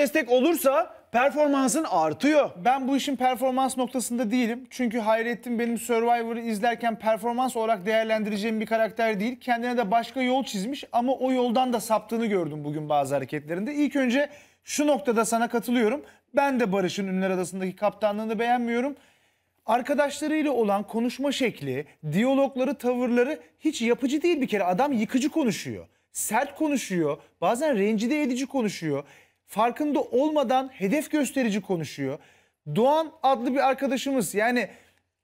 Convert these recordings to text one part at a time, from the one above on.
destek olursa performansın artıyor. Ben bu işin performans noktasında değilim. Çünkü Hayrettin benim Survivor'ı izlerken performans olarak değerlendireceğim bir karakter değil. Kendine de başka yol çizmiş ama o yoldan da saptığını gördüm bugün bazı hareketlerinde. İlk önce şu noktada sana katılıyorum. Ben de Barış'ın Ünlüler Adası'ndaki kaptanlığını beğenmiyorum. Arkadaşlarıyla olan konuşma şekli, diyalogları, tavırları hiç yapıcı değil bir kere. Adam yıkıcı konuşuyor. Sert konuşuyor. Bazen rencide edici konuşuyor. Farkında olmadan hedef gösterici konuşuyor. Doğan adlı bir arkadaşımız yani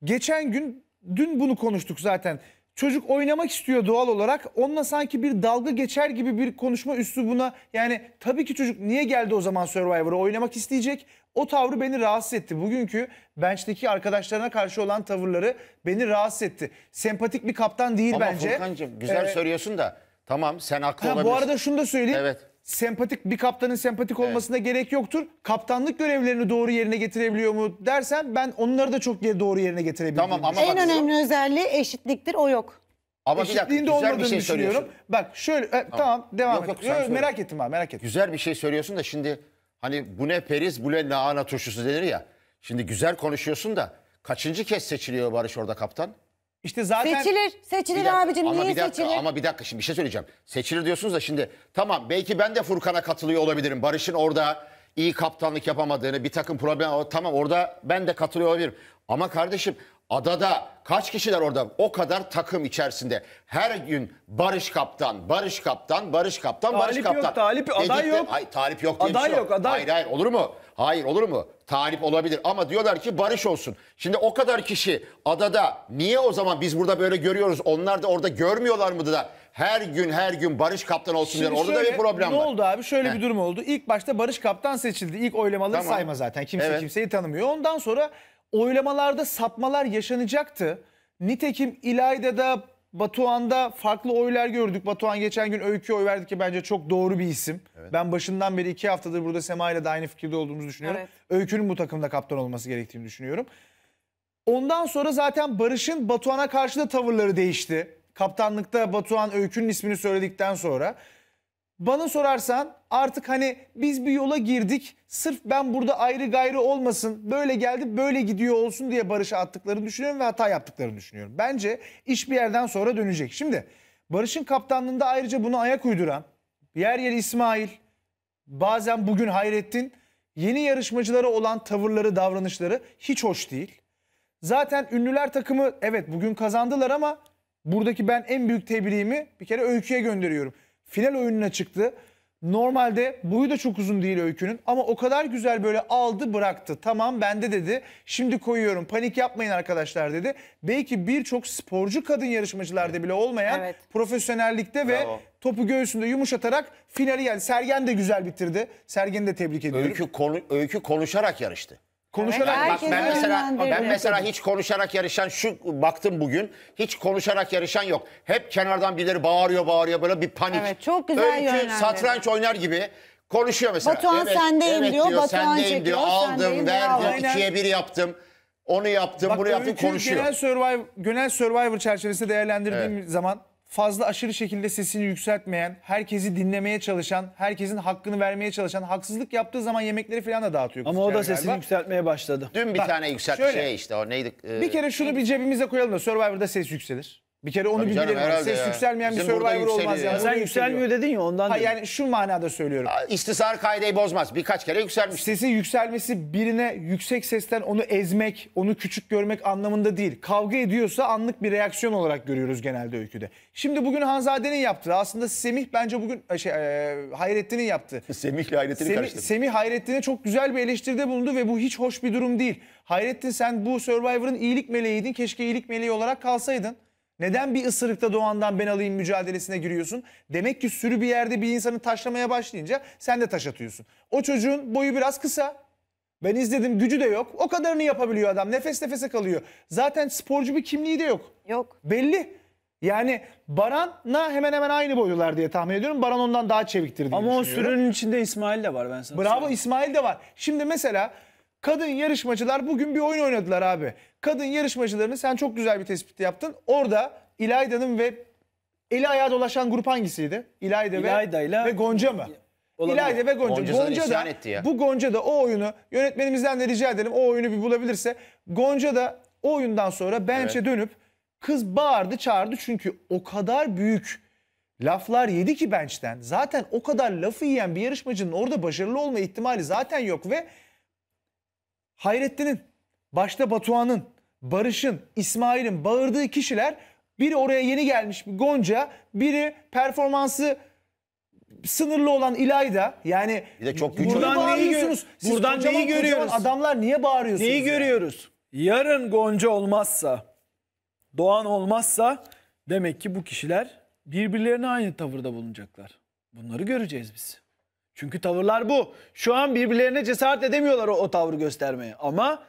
geçen gün dün bunu konuştuk zaten. Çocuk oynamak istiyor doğal olarak. Onunla sanki bir dalga geçer gibi bir konuşma üslubuna yani tabii ki çocuk niye geldi o zaman Survivor'a oynamak isteyecek. O tavrı beni rahatsız etti. Bugünkü bench'teki arkadaşlarına karşı olan tavırları beni rahatsız etti. Sempatik bir kaptan değil Ama bence. Furkan'cığım güzel Ee, söylüyorsun da tamam sen haklı Ha, olabilirsin. bu arada şunu da söyleyeyim. Evet. Sempatik bir kaptanın sempatik olmasına gerek yoktur. Kaptanlık görevlerini doğru yerine getirebiliyor mu dersen ben onları da çok ye- doğru yerine getirebiliyorum. Tamam ama En bak, önemli özelliği eşitliktir o yok. ama bir dakika Eşitliğinde güzel bir olmadığını şey düşünüyorum. söylüyorsun. Bak şöyle e, tamam. devam Yok, et. yok, sen Yo, yo, söyle. merak ettim abi merak ettim. Güzel bir şey söylüyorsun da şimdi hani bu ne periz bu ne lahana turşusu denir ya. Şimdi güzel konuşuyorsun da kaçıncı kez seçiliyor Barış orada kaptan? İşte zaten Seçilir. Seçilir Bir dakika, abicim. ama Niye bir dakika, seçilir? Ama bir dakika şimdi bir şey söyleyeceğim. Seçilir diyorsunuz da şimdi tamam belki ben de Furkan'a katılıyor olabilirim. Barış'ın orada iyi kaptanlık yapamadığını bir takım problem tamam orada ben de katılıyor olabilirim. Ama kardeşim adada kaç kişiler orada o kadar takım içerisinde her gün Barış kaptan, Barış kaptan, Barış kaptan, Barış Talip kaptan. yok, talip- aday Dedikleri- yok. Ay, talip yok diye bir Aday şey yok, aday. Hayır hayır olur mu? Hayır olur mu? Talip olabilir ama diyorlar ki barış olsun. Şimdi o kadar kişi adada niye o zaman biz burada böyle görüyoruz onlar da orada görmüyorlar mı da her gün her gün barış kaptan olsun diyorlar. Orada da şöyle, bir problem ne var. oldu abi? Şöyle Heh. bir durum oldu. İlk başta Barış Kaptan seçildi. İlk oylamaları Tamam. sayma zaten. Kimse Evet. kimseyi tanımıyor. Ondan sonra oylamalarda sapmalar yaşanacaktı. Nitekim İlayda'da Batuhan'da farklı oylar gördük. Batuhan geçen gün Öykü'ye oy verdi ki bence çok doğru bir isim. Ben başından beri iki haftadır burada Sema ile de aynı fikirde olduğumuzu düşünüyorum. Evet. Öykü'nün bu takımda kaptan olması gerektiğini düşünüyorum. Ondan sonra zaten Barış'ın Batuhan'a karşı da tavırları değişti. Kaptanlıkta Batuhan Öykü'nün ismini söyledikten sonra. Bana sorarsan artık hani biz bir yola girdik. Sırf ben burada ayrı gayrı olmasın. Böyle geldi böyle gidiyor olsun diye Barış'a attıklarını düşünüyorum ve hata yaptıklarını düşünüyorum. Bence iş bir yerden sonra dönecek. Şimdi Barış'ın kaptanlığında ayrıca bunu ayak uyduran yer yer İsmail, bazen bugün Hayrettin yeni yarışmacılara olan tavırları, davranışları hiç hoş değil. Zaten ünlüler takımı evet bugün kazandılar ama buradaki ben en büyük tebriğimi bir kere Öykü'ye gönderiyorum. Final oyununa çıktı. Normalde boyu da çok uzun değil Öykü'nün ama o kadar güzel böyle aldı bıraktı. Tamam bende dedi. Şimdi koyuyorum. Panik yapmayın arkadaşlar dedi. Belki birçok sporcu kadın yarışmacılarda bile olmayan Evet. profesyonellikte ve Bravo. topu göğsünde yumuşatarak finali geldi. Sergen de güzel bitirdi. Sergen'i de tebrik ediyorum. Öykü, konu, öykü konuşarak yarıştı. Konuşarak Evet, Bak ben mesela ben mesela hiç konuşarak yarışan şu baktım bugün hiç konuşarak yarışan yok. Hep kenardan birileri bağırıyor bağırıyor böyle bir panik. Evet, çok güzel Öykü yönlendirdi. satranç oynar gibi konuşuyor mesela. Batuhan sendeyim diyor, Batuhan sendeyim çekiyor, diyor. Aldım, sendeyim, verdim, bravo. Aynen. ikiye bir yaptım. Onu yaptım, Bak, bunu yaptım Öykü konuşuyor. Genel Survivor, genel Survivor çerçevesinde değerlendirdiğim zaman fazla aşırı şekilde sesini yükseltmeyen, herkesi dinlemeye çalışan, herkesin hakkını vermeye çalışan, haksızlık yaptığı zaman yemekleri falan da dağıtıyor. Ama o da sesini galiba. yükseltmeye başladı. Dün bir Bak, tane yükseltti şöyle. şey işte o neydi? Ee, Bir kere şunu bir cebimize koyalım da Survivor'da ses yükselir. Bir kere onu Tabii herhalde Ses ya. yükselmeyen bir Bizim burada Survivor olmaz. yükseliyor Yani. ya. Sen Burada yükselmiyor dedin ya ondan Ha, dedim. yani şu manada söylüyorum. istisar kaideyi bozmaz. Birkaç kere yükselmiş. Sesi yükselmesi birine yüksek sesten onu ezmek, onu küçük görmek anlamında değil. Kavga ediyorsa anlık bir reaksiyon olarak görüyoruz genelde öyküde. Şimdi bugün Hanzade'nin yaptığı aslında Semih bence bugün e, şey, e, Hayrettin'in yaptığı. Semih'le Hayrettin'i Semih, karıştırdı. Semih Hayrettin'e çok güzel bir eleştiride bulundu ve bu hiç hoş bir durum değil. Hayrettin sen bu Survivor'ın iyilik meleğiydin. Keşke iyilik meleği olarak kalsaydın. Neden bir ısırıkta doğandan ben alayım mücadelesine giriyorsun? Demek ki sürü bir yerde bir insanı taşlamaya başlayınca sen de taş atıyorsun. O çocuğun boyu biraz kısa. Ben izledim gücü de yok. O kadarını yapabiliyor adam. Nefes nefese kalıyor. Zaten sporcu bir kimliği de yok. Yok. Belli. Yani Baran'la hemen hemen aynı boylular diye tahmin ediyorum. Baran ondan daha çeviktir diye Ama o düşünüyorum. sürünün içinde İsmail de var ben sana Bravo söyleyeyim. İsmail de var. Şimdi mesela kadın yarışmacılar bugün bir oyun oynadılar abi. Kadın yarışmacılarını sen çok güzel bir tespit yaptın. Orada İlayda'nın ve eli ayağa dolaşan grup hangisiydi? İlayda, ve, İlayda'yla- ve Gonca mı? Olabilir. İlayda ve Gonca. Gonca Gonca da etti ya. bu Gonca da o oyunu yönetmenimizden de rica edelim o oyunu bir bulabilirse. Gonca da o oyundan sonra bench'e dönüp kız bağırdı çağırdı çünkü o kadar büyük laflar yedi ki bench'ten. Zaten o kadar lafı yiyen bir yarışmacının orada başarılı olma ihtimali zaten yok ve Hayrettin'in, başta Batuhan'ın, Barış'ın, İsmail'in bağırdığı kişiler biri oraya yeni gelmiş bir Gonca, biri performansı sınırlı olan İlayda. Yani Bir de çok güçlü. Buradan neyi bağırıyorsunuz? gör- Siz buradan kocaman neyi kocaman görüyoruz? Adamlar niye bağırıyorsunuz? Neyi ya? görüyoruz? Yarın Gonca olmazsa, Doğan olmazsa demek ki bu kişiler birbirlerine aynı tavırda bulunacaklar. Bunları göreceğiz biz. Çünkü tavırlar bu. Şu an birbirlerine cesaret edemiyorlar o, o tavrı göstermeye. Ama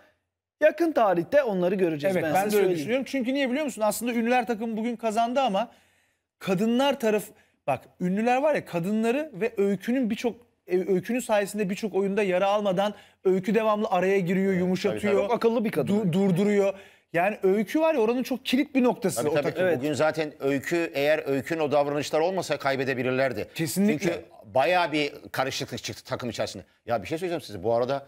yakın tarihte onları göreceğiz. Evet ben, ben, de öyle söyleyeyim. düşünüyorum. Çünkü niye biliyor musun? Aslında ünlüler takımı bugün kazandı ama kadınlar taraf bak ünlüler var ya kadınları ve öykünün birçok e, öykünün sayesinde birçok oyunda yara almadan öykü devamlı araya giriyor, yumuşatıyor. tabii. Akıllı bir kadın. du- durduruyor. Yani öykü var ya oranın çok kilit bir noktası Tabii o tabii. takım. Bugün zaten öykü eğer öykün o davranışlar olmasa kaybedebilirlerdi. Kesinlikle. Çünkü bayağı bir karışıklık çıktı takım içerisinde. Ya bir şey söyleyeceğim size. Bu arada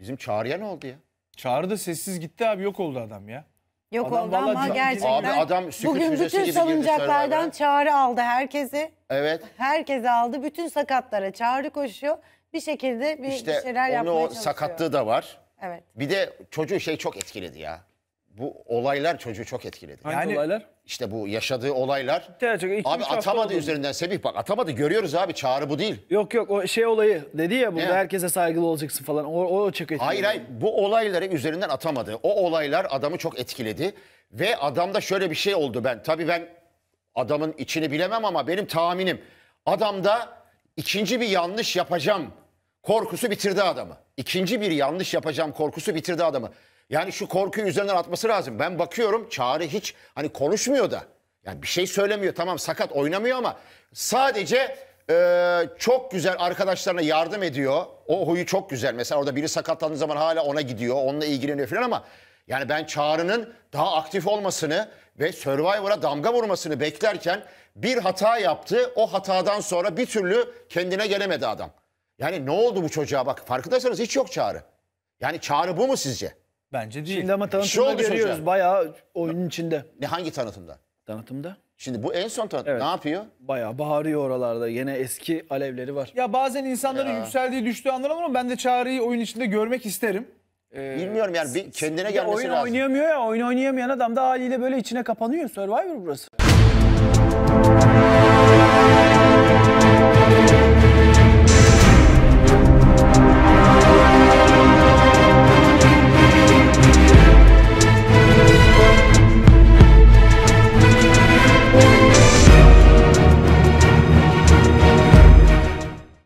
bizim Çağrı'ya ne oldu ya? Çağrı da sessiz gitti abi yok oldu adam ya. Yok Adam oldu ama gerçekten. Abi adam Bugün bütün salıncaklardan çağrı aldı herkesi. Evet. Herkese aldı. Bütün sakatlara çağrı koşuyor. Bir şekilde bir, bir İşte şeyler yapmaya o çalışıyor. sakatlığı da var. Evet. Bir de çocuğu şey çok etkiledi ya. Bu olaylar çocuğu çok etkiledi. Hangi Yani- olaylar? İşte bu yaşadığı olaylar. Gerçekten iki, Abi atamadı oldu. üzerinden Semih bak atamadı görüyoruz abi çağrı bu değil. Yok yok o şey olayı dedi ya burada Ne? herkese saygılı olacaksın falan. O, o çok etkili. Hayır hayır bu olayları üzerinden atamadı. O olaylar adamı çok etkiledi. Ve adamda şöyle bir şey oldu ben. Tabii ben adamın içini bilemem ama benim tahminim. Adamda ikinci bir yanlış yapacağım korkusu bitirdi adamı. İkinci bir yanlış yapacağım korkusu bitirdi adamı. Yani şu korkuyu üzerinden atması lazım. Ben bakıyorum Çağrı hiç hani konuşmuyor da. Yani bir şey söylemiyor tamam sakat oynamıyor ama sadece e, çok güzel arkadaşlarına yardım ediyor. O huyu çok güzel. Mesela orada biri sakatlandığı zaman hala ona gidiyor. Onunla ilgileniyor falan ama yani ben Çağrı'nın daha aktif olmasını ve Survivor'a damga vurmasını beklerken bir hata yaptı. O hatadan sonra bir türlü kendine gelemedi adam. Yani ne oldu bu çocuğa bak farkındaysanız hiç yok Çağrı. Yani Çağrı bu mu sizce? Bence değil. Şimdi ama tanıtımda oldu görüyoruz çocuğa. bayağı oyunun içinde. Ne hangi tanıtımda? Tanıtımda Şimdi bu en son tanıtım Evet. ne yapıyor? bayağı bağırıyor oralarda. Yine eski alevleri var. Ya bazen insanların yükseldiği düştüğü anlar olur ama ben de Çağrı'yı oyun içinde görmek isterim. Bilmiyorum yani bir kendine de gelmesi oyun lazım. oynayamıyor ya. Oyun oynayamayan adam da haliyle böyle içine kapanıyor. Survivor burası.